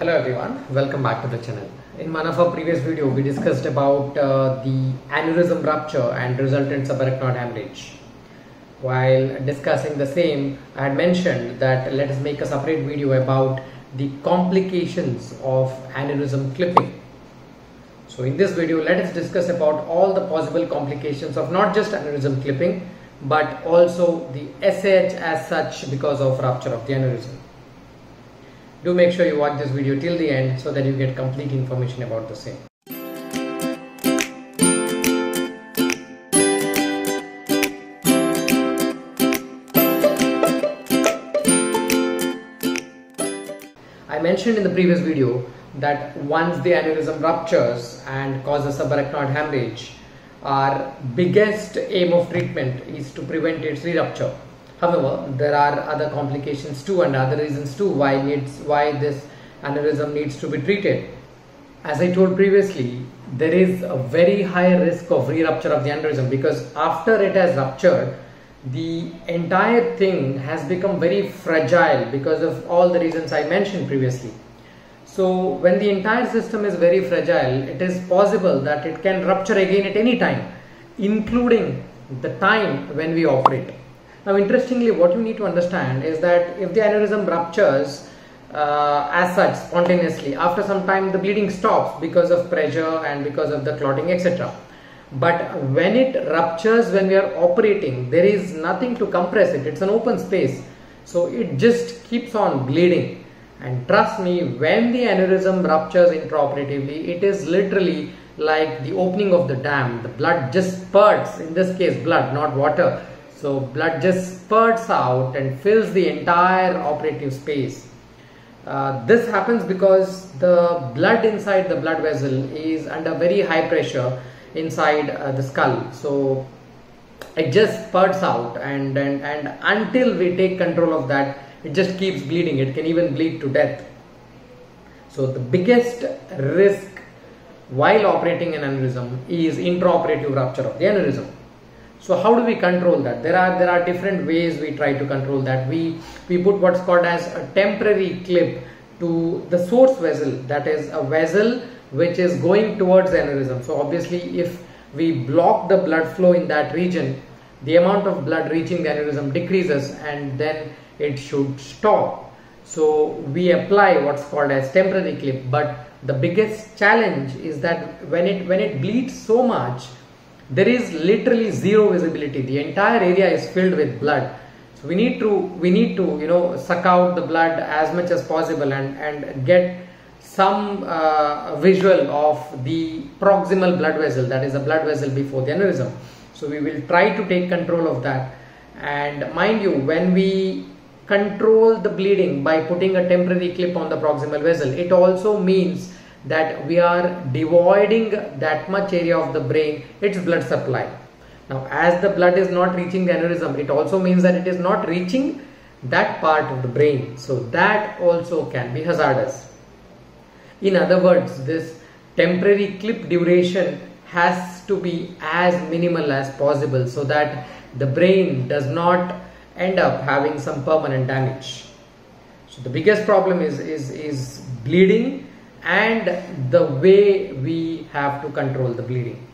Hello everyone, welcome back to the channel. In one of our previous video, we discussed about uh, the aneurysm rupture and resultant subarachnoid hemorrhage. While discussing the same, I had mentioned that let us make a separate video about the complications of aneurysm clipping. So in this video, let us discuss about all the possible complications of not just aneurysm clipping, but also the SAH as such because of rupture of the aneurysm. Do make sure you watch this video till the end so that you get complete information about the same. I mentioned in the previous video that once the aneurysm ruptures and causes a subarachnoid hemorrhage, our biggest aim of treatment is to prevent its re-rupture. However, there are other complications too and other reasons too why needs why this aneurysm needs to be treated. As I told previously, there is a very high risk of re-rupture of the aneurysm because after it has ruptured, the entire thing has become very fragile because of all the reasons I mentioned previously. So when the entire system is very fragile, it is possible that it can rupture again at any time, including the time when we operate. Now interestingly, what you need to understand is that if the aneurysm ruptures uh, as such spontaneously, after some time the bleeding stops because of pressure and because of the clotting etc. But when it ruptures when we are operating, there is nothing to compress it, it's an open space. So it just keeps on bleeding and trust me when the aneurysm ruptures intraoperatively it is literally like the opening of the dam the blood just spurts in this case blood not water so blood just spurts out and fills the entire operative space. Uh, this happens because the blood inside the blood vessel is under very high pressure inside uh, the skull. So it just spurts out and, and and until we take control of that it just keeps bleeding. It can even bleed to death. So the biggest risk while operating an aneurysm is intraoperative rupture of the aneurysm so how do we control that? There are there are different ways we try to control that. We we put what's called as a temporary clip to the source vessel that is a vessel which is going towards aneurysm. So obviously if we block the blood flow in that region the amount of blood reaching the aneurysm decreases and then it should stop. So we apply what's called as temporary clip but the biggest challenge is that when it when it bleeds so much there is literally zero visibility. The entire area is filled with blood. So we need to we need to you know suck out the blood as much as possible and and get some uh, visual of the proximal blood vessel that is a blood vessel before the aneurysm. So we will try to take control of that. And mind you when we control the bleeding by putting a temporary clip on the proximal vessel it also means that we are devoiding that much area of the brain its blood supply. Now as the blood is not reaching the aneurysm it also means that it is not reaching that part of the brain. So that also can be hazardous. In other words this temporary clip duration has to be as minimal as possible so that the brain does not end up having some permanent damage. So the biggest problem is is is bleeding and the way we have to control the bleeding.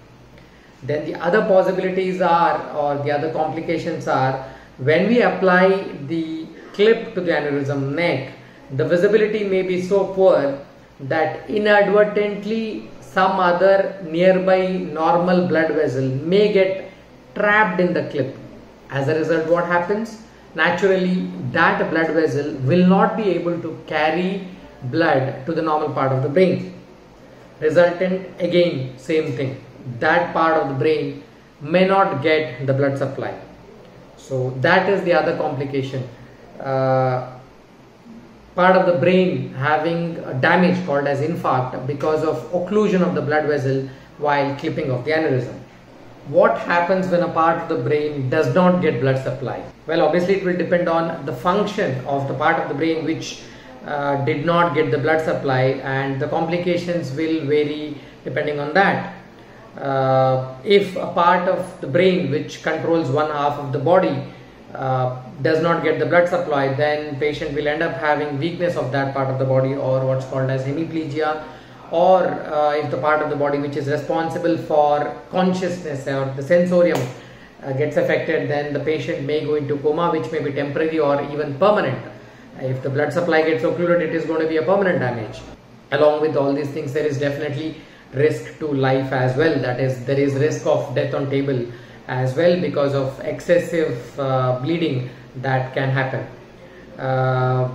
Then the other possibilities are or the other complications are when we apply the clip to the aneurysm neck the visibility may be so poor that inadvertently some other nearby normal blood vessel may get trapped in the clip. As a result what happens? Naturally that blood vessel will not be able to carry blood to the normal part of the brain. Resultant again same thing. That part of the brain may not get the blood supply. So that is the other complication. Uh, part of the brain having a damage called as infarct because of occlusion of the blood vessel while clipping of the aneurysm. What happens when a part of the brain does not get blood supply? Well obviously it will depend on the function of the part of the brain which uh, did not get the blood supply and the complications will vary depending on that. Uh, if a part of the brain which controls one half of the body uh, does not get the blood supply then patient will end up having weakness of that part of the body or what's called as hemiplegia or uh, if the part of the body which is responsible for consciousness or the sensorium uh, gets affected then the patient may go into coma which may be temporary or even permanent if the blood supply gets occluded it is going to be a permanent damage. Along with all these things there is definitely risk to life as well. That is there is risk of death on table as well because of excessive uh, bleeding that can happen. Uh,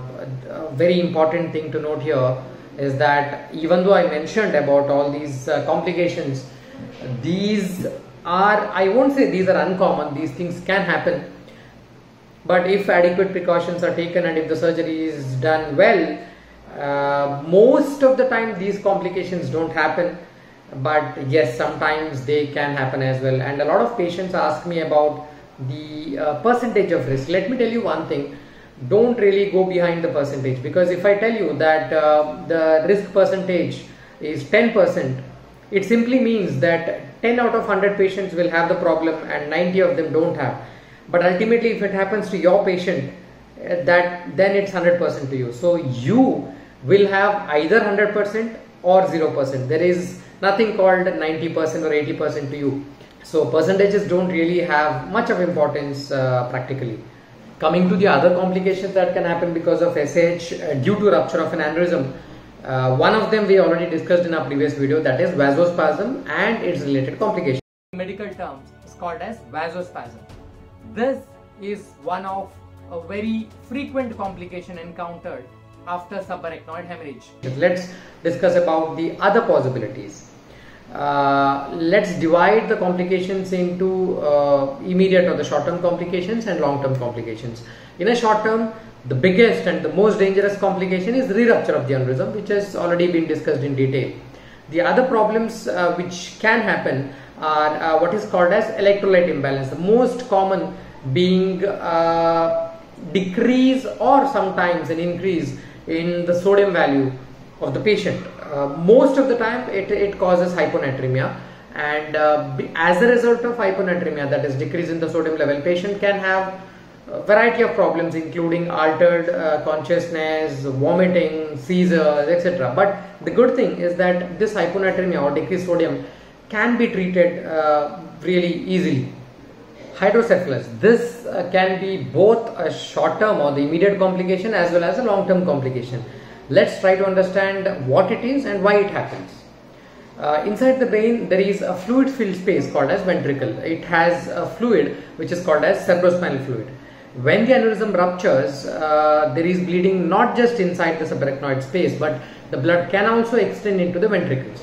a very important thing to note here is that even though I mentioned about all these uh, complications these are I won't say these are uncommon. These things can happen but if adequate precautions are taken and if the surgery is done well uh, most of the time these complications don't happen. But yes sometimes they can happen as well. And a lot of patients ask me about the uh, percentage of risk. Let me tell you one thing. Don't really go behind the percentage. Because if I tell you that uh, the risk percentage is 10% it simply means that 10 out of 100 patients will have the problem and 90 of them don't have but ultimately if it happens to your patient uh, that then it's 100% to you. So you will have either 100% or 0% there is nothing called 90% or 80% to you. So percentages don't really have much of importance uh, practically. Coming to the other complications that can happen because of SAH uh, due to rupture of an aneurysm uh, one of them we already discussed in our previous video that is vasospasm and its related complications. Medical terms is called as vasospasm this is one of a very frequent complication encountered after subarachnoid hemorrhage. Let's discuss about the other possibilities. Uh, let's divide the complications into uh, immediate or the short-term complications and long-term complications. In a short term, the biggest and the most dangerous complication is re-rupture of the aneurysm which has already been discussed in detail. The other problems uh, which can happen are uh, what is called as electrolyte imbalance. The most common being uh, decrease or sometimes an increase in the sodium value of the patient. Uh, most of the time it, it causes hyponatremia and uh, as a result of hyponatremia that is decrease in the sodium level patient can have a variety of problems including altered uh, consciousness, vomiting, seizures etc. But the good thing is that this hyponatremia or decreased sodium can be treated uh, really easily. Hydrocephalus. This uh, can be both a short term or the immediate complication as well as a long term complication. Let's try to understand what it is and why it happens. Uh, inside the brain there is a fluid filled space called as ventricle. It has a fluid which is called as cerebrospinal fluid. When the aneurysm ruptures uh, there is bleeding not just inside the subarachnoid space but the blood can also extend into the ventricles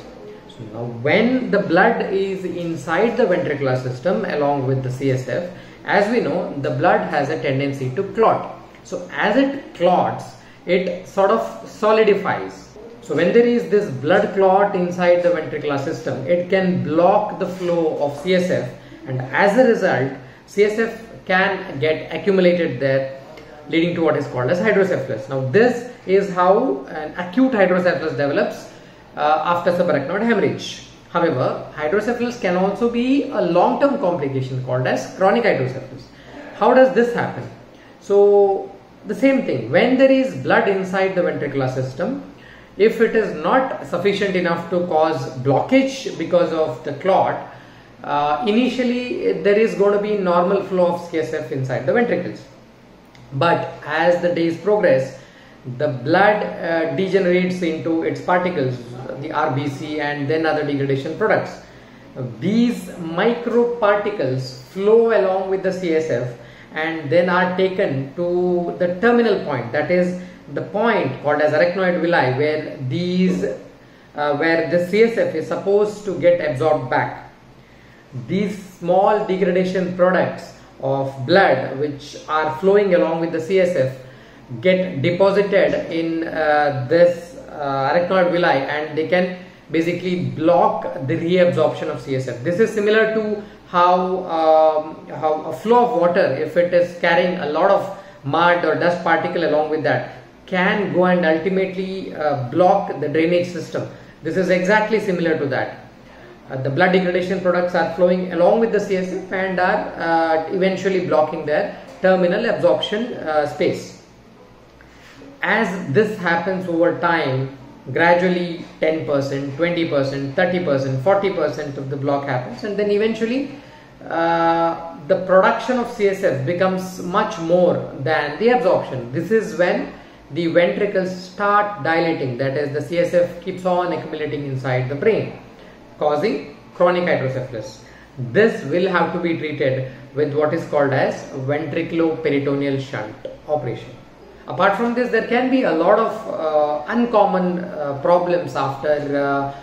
now, when the blood is inside the ventricular system along with the CSF, as we know, the blood has a tendency to clot. So, as it clots, it sort of solidifies. So, when there is this blood clot inside the ventricular system, it can block the flow of CSF and as a result, CSF can get accumulated there leading to what is called as hydrocephalus. Now, this is how an acute hydrocephalus develops after subarachnoid hemorrhage. However, hydrocephalus can also be a long-term complication called as chronic hydrocephalus. How does this happen? So, the same thing, when there is blood inside the ventricular system, if it is not sufficient enough to cause blockage because of the clot, uh, initially there is going to be normal flow of CSF inside the ventricles. But as the days progress, the blood uh, degenerates into its particles the RBC and then other degradation products. These microparticles flow along with the CSF and then are taken to the terminal point that is the point called as arachnoid villi where these uh, where the CSF is supposed to get absorbed back. These small degradation products of blood which are flowing along with the CSF get deposited in uh, this arachnoid villi and they can basically block the reabsorption of CSF. This is similar to how, um, how a flow of water, if it is carrying a lot of mud or dust particle along with that, can go and ultimately uh, block the drainage system. This is exactly similar to that. Uh, the blood degradation products are flowing along with the CSF and are uh, eventually blocking their terminal absorption uh, space. As this happens over time, gradually 10%, 20%, 30%, 40% of the block happens and then eventually uh, the production of CSF becomes much more than the absorption. This is when the ventricles start dilating that is the CSF keeps on accumulating inside the brain causing chronic hydrocephalus. This will have to be treated with what is called as ventriculoperitoneal shunt operation. Apart from this, there can be a lot of uh, uncommon uh, problems after uh,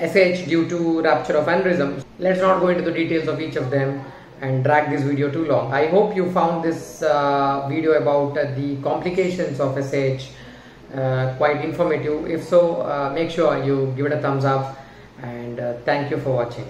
SAH due to rupture of aneurysm. Let's not go into the details of each of them and drag this video too long. I hope you found this uh, video about uh, the complications of SAH uh, quite informative. If so, make sure you give it a thumbs up and thank you for watching.